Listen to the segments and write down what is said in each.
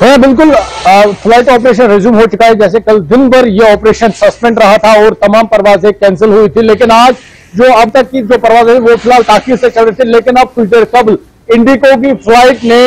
हाँ बिल्कुल flight operation resume हो चुका है। जैसे कल दिन भर ये ऑपरेशन सस्पेंड रहा था और तमाम परवाजें कैंसिल हुई थी। लेकिन आज जो अब तक की जो परवाजें वो फ़िलहाल ताखिर से चल रही थी। लेकिन अब कुछ देर कबल इंडिको की फ़्लाइट ने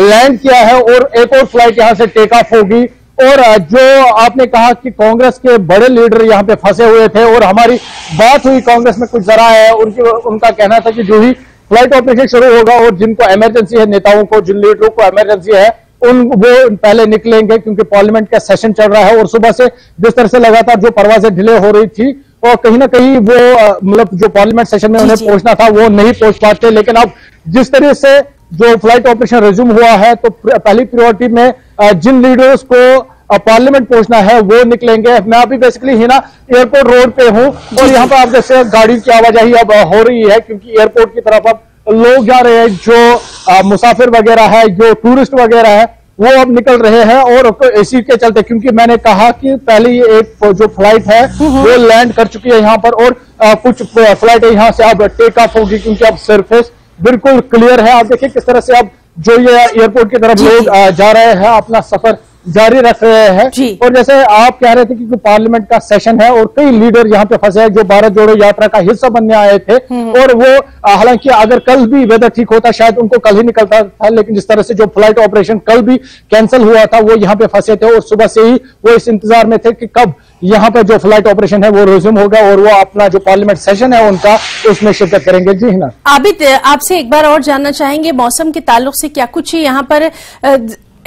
लैंड किया है और एक और फ़्लाइट यहाँ से टेक ऑफ़ होगी। और जो आपने कहा कि कांग्रेस के बड़े लीडर यहाँ पे फंसे हुए थे और हमारी बात हुई कांग्रेस में कुछ जरा है, उनकी, उनका कहना था कि जो ही फ़्लाइट ऑपरेशन शुरू होगा और जिनको इमरजेंसी है, नेताओं को, जिन लीडरों को इमरजेंसी है उन वो पहले निकलेंगे क्योंकि पार्लियामेंट का सेशन चल रहा है और सुबह से जिस तरह से लगातार जो परवाजें डिले हो रही थी और कहीं ना कहीं वो मतलब जो पार्लियामेंट सेशन में उन्हें पहुँचना था वो नहीं पहुँच पाते लेकिन अब जिस तरह से जो फ़्लाइट ऑपरेशन रिज्यूम हुआ है तो पहली प्रियोरिटी में जिन लीडर्स को पार्लियामेंट पहुँचना है वो निकलेंगे। मैं अभी बेसिकली ही ना एयरपोर्ट रोड पे हूँ और यहाँ पर आप जैसे गाड़ी की आवाजाही अब हो रही है क्योंकि एयरपोर्ट की तरफ़ अब लोग जा रहे हैं जो आ, मुसाफिर वगैरह है जो टूरिस्ट वगैरह है वो अब निकल रहे हैं और एसी के चलते क्योंकि मैंने कहा कि पहले ये एक जो फ़्लाइट है हम्म। वो लैंड कर चुकी है यहाँ पर और आ, कुछ फ़्लाइट यहाँ से अब टेक ऑफ़ होगी क्योंकि अब सरफेस बिल्कुल क्लियर है आप देखिए किस तरह से अब जो ये एयरपोर्ट की तरफ़ लोग जा रहे हैं अपना सफ़र जारी रख रहे हैं। और जैसे आप कह रहे थे कि पार्लियामेंट का सेशन है और कई लीडर यहाँ पे फंसे हैं जो भारत जोड़ो यात्रा का हिस्सा बनने आए थे। हम्म। और वो हालाँकि अगर कल भी वेदर ठीक होता शायद उनको कल ही निकलता था लेकिन जिस तरह से जो फ़्लाइट ऑपरेशन कल भी कैंसिल हुआ था वो यहाँ पे फंसे थे और सुबह से ही वो इस इंतज़ार में थे कि कब यहाँ पे जो फ़्लाइट ऑपरेशन है वो रिज्यूम होगा और वो अपना जो पार्लियामेंट सेशन है उनका उसमें शिरकत करेंगे। जी ना आबिद आपसे एक बार और जानना चाहेंगे मौसम के ताल्लुक से क्या कुछ यहाँ पर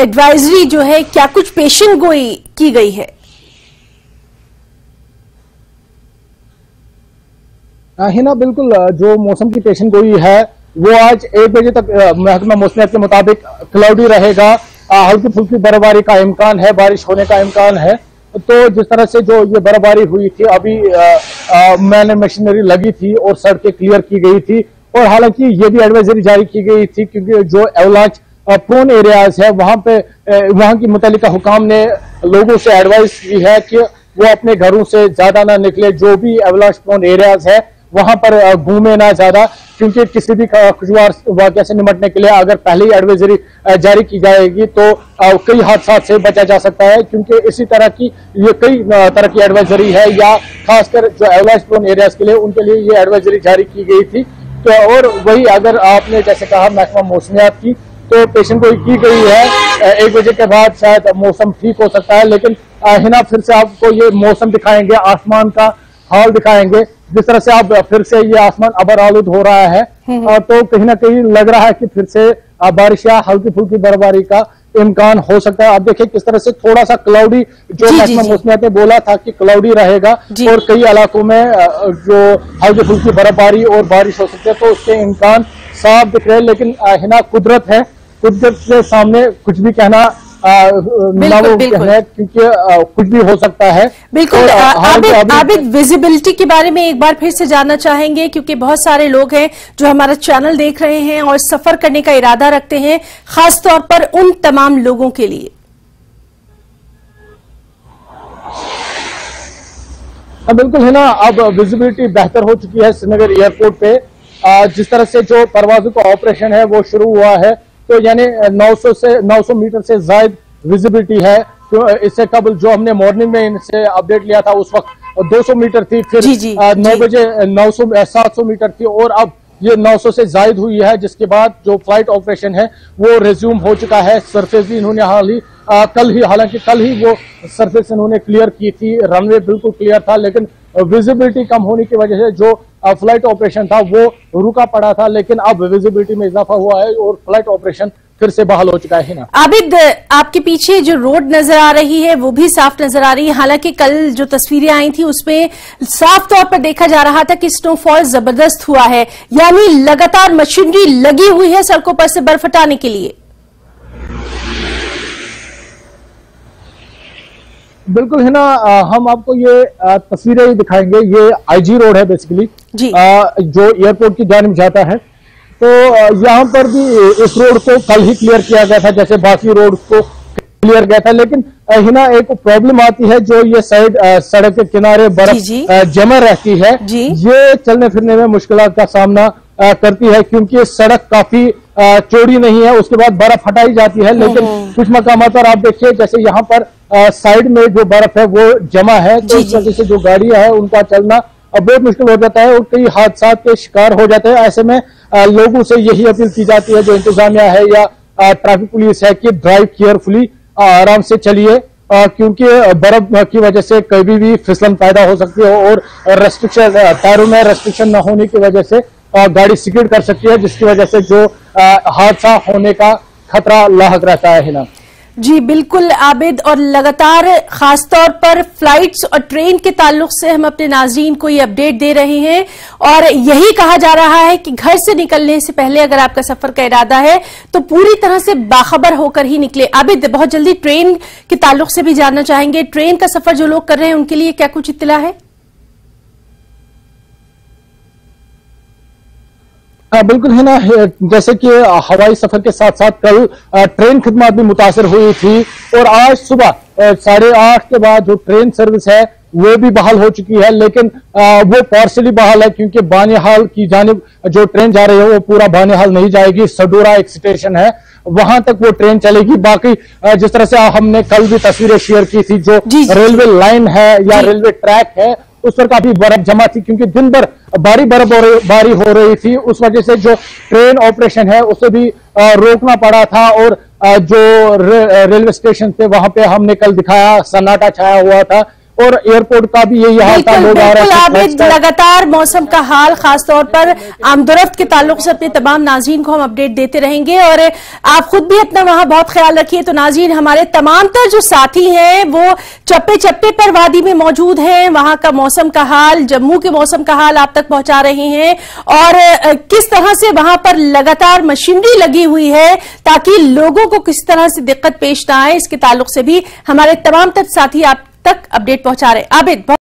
एडवाइजरी जो है, क्या कुछ पेशन गोई की गई है? हिना, बिल्कुल जो मौसम की पेशन गोई है, वो आज एक बजे तक महकमा मौसमियात के मुताबिक क्लाउडी रहेगा। हल्की फुल्की बर्फबारी का इम्कान है, बारिश होने का इम्कान है। तो जिस तरह से जो ये बर्फबारी हुई थी, अभी मैंने मशीनरी लगी थी और सड़कें क्लियर की गई थी। और हालाँकि ये भी एडवाइजरी जारी की गई थी, क्योंकि जो एवलांच प्रोन एरियाज़ है, वहाँ पे वहाँ की मुतलिका हुकाम ने लोगों से एडवाइस की है कि वो अपने घरों से ज़्यादा ना निकले, जो भी एवलाश प्रोन एरियाज़ है, वहाँ पर घूमे ना ज़्यादा, क्योंकि किसी भी खुशवार वाक्य से निपटने के लिए अगर पहले ही एडवाइजरी जारी की जाएगी तो कई हादसा से बचा जा सकता है, क्योंकि इसी तरह की ये कई तरह की एडवाइजरी है, या खासकर जो एवलाश प्रोन एरियाज़ के लिए, उनके लिए ये एडवाइजरी जारी की गई थी। तो और वही अगर आपने जैसे कहा, महकमा मौसमियात की तो पेशेंट को की गई है एक बजे के बाद शायद मौसम ठीक हो सकता है लेकिन हिना फिर से आपको ये मौसम दिखाएँगे आसमान का हाल दिखाएँगे जिस तरह से आप फिर से ये आसमान अबर आलूद हो रहा है। हम्म, हम्म। तो कहीं ना कहीं लग रहा है कि फिर से बारिश या हल्की फुल्की बर्फबारी का इम्कान हो सकता है। आप देखिए किस तरह से थोड़ा सा क्लाउडी जो मौसमियात ने बोला था कि क्लाउडी रहेगा और कई इलाकों में जो हल्की फुल्की बर्फबारी और बारिश हो सकती है तो उसके इम्कान साफ़ दिख रहे हैं लेकिन हिना कुदरत है। कुदरत के सामने कुछ भी कहना बिल्कुल। है क्योंकि कुछ भी हो सकता है। बिल्कुल तो, आबिद आबिद विजिबिलिटी के बारे में एक बार फिर से जानना चाहेंगे क्योंकि बहुत सारे लोग हैं जो हमारा चैनल देख रहे हैं और सफ़र करने का इरादा रखते हैं खास तौर पर उन तमाम लोगों के लिए। बिल्कुल है ना अब विजिबिलिटी बेहतर हो चुकी है श्रीनगर एयरपोर्ट पे। जिस तरह से जो परवाजों का ऑपरेशन है वो शुरू हुआ है। तो यानी 900 से 900 मीटर से जायद विजिबिलिटी है। तो इससे कबल जो हमने मॉर्निंग में इनसे अपडेट लिया था उस वक्त 200 मीटर थी फिर नौ बजे 900 700 मीटर थी और अब ये 900 से जायद हुई है जिसके बाद जो फ़्लाइट ऑपरेशन है वो रिज्यूम हो चुका है। सरफेस भी इन्होंने हाल ही आ, कल ही हालाँकि कल ही वो सरफेस इन्होंने क्लियर की थी। रनवे बिल्कुल क्लियर था लेकिन विजिबिलिटी कम होने की वजह से जो फ़्लाइट ऑपरेशन था, वो रुका पड़ा था, लेकिन अब विजिबिलिटी में इजाफा हुआ है और फ़्लाइट ऑपरेशन फिर से बहाल हो चुका है ना आबिद, आपके पीछे जो रोड नज़र आ रही है, वो भी साफ़ नज़र आ रही है। हालाँकि कल जो तस्वीरें आई थी, उसमें साफ़ तौर पर देखा जा रहा था कि स्नोफॉल ज़बरदस्त हुआ है। यानी लगातार मशीनरी लगी हुई है सड़कों पर से बर्फ़ हटाने के लिए। बिल्कुल है ना? हम आपको ये तस्वीरें ही दिखाएँगे। ये आईजी रोड है बेसिकली जी। आ, जो एयरपोर्ट की जानब जाता है। तो यहाँ पर भी इस रोड को कल ही क्लियर किया गया था जैसे बाकी रोड को क्लियर गया था। लेकिन हिना एक प्रॉब्लम आती है जो ये साइड सड़क के किनारे बर्फ़ जमा रहती है। ये चलने फिरने में मुश्किल का सामना करती है क्योंकि सड़क काफ़ी चौड़ी नहीं है उसके बाद बर्फ़ हटाई जाती है लेकिन कुछ मकाम पर आप देखिए जैसे यहाँ पर साइड में जो बर्फ़ है वो जमा है तो इस वजह से जो गाड़ियाँ है उनका चलना अब बहुत मुश्किल हो जाता है और कई हादसा के शिकार हो जाते हैं। ऐसे में लोगों से यही अपील की जाती है जो इंतजामिया है या ट्रैफ़िक पुलिस है कि ड्राइव केयरफुली आराम से चलिए क्योंकि बर्फ़ की वजह से कभी भी फिसलन पैदा हो सकती है और रेस्ट्रिक्शन टायरों में रेस्ट्रिक्शन न होने की वजह से गाड़ी सिक्योर कर सकती है, जिसकी वजह से जो हादसा होने का खतरा लाक रहता है हिना। जी, बिल्कुल आबिद और लगातार, खासतौर पर फ्लाइट्स और ट्रेन के ताल्लुक से हम अपने नाजरीन को ये अपडेट दे रहे हैं। और यही कहा जा रहा है कि घर से निकलने से पहले अगर आपका सफ़र का इरादा है तो पूरी तरह से बाखबर होकर ही निकले। आबिद, बहुत जल्दी ट्रेन के ताल्लुक से भी जानना चाहेंगे। ट्रेन का सफ़र जो लोग कर रहे हैं, उनके लिए क्या कुछ इतला है हाँ, बिल्कुल है ना जैसे कि हवाई सफ़र के साथ साथ कल ट्रेन खदमात भी मुतासर हुई थी और आज सुबह साढ़े आठ के बाद जो ट्रेन सर्विस है वो भी बहाल हो चुकी है लेकिन वो पार्सली बहाल है क्योंकि बानिहाल की जानब जो ट्रेन जा रही है वो पूरा बानिहाल नहीं जाएगी सडोरा एक स्टेशन है वहाँ तक वो ट्रेन चलेगी। बाकी जिस तरह से हमने कल भी तस्वीरें शेयर की थी जी, रेलवे लाइन है या रेलवे ट्रैक है उस पर काफ़ी बर्फ़ जमा थी, क्योंकि दिन भर भारी बर्फ़ हो रही बारी हो रही थी। उस वजह से जो ट्रेन ऑपरेशन है, उसे भी रोकना पड़ा था और जो रेलवे स्टेशन थे, वहाँ पे हमने कल दिखाया, सन्नाटा छाया हुआ था। और एयरपोर्ट का भी यही हाल था लोग आ रहे आबिद लगातार मौसम का हाल खासतौर पर आमदोरफ्त के ताल्लुक से अपने तमाम नाजीन को हम अपडेट देते रहेंगे और आप खुद भी अपना वहाँ बहुत ख्याल रखिए। तो नाजीन हमारे तमाम तर जो साथी हैं वो चप्पे चप्पे पर वादी में मौजूद हैं। वहाँ का मौसम का हाल जम्मू के मौसम का हाल आप तक पहुँचा रहे हैं। और किस तरह से वहाँ पर लगातार मशीनरी लगी हुई है ताकि लोगों को किस तरह से दिक्कत पेश ना आए इसके ताल्लुक से भी हमारे तमाम तर साथी आप तक अपडेट पहुँचा रहे आबिद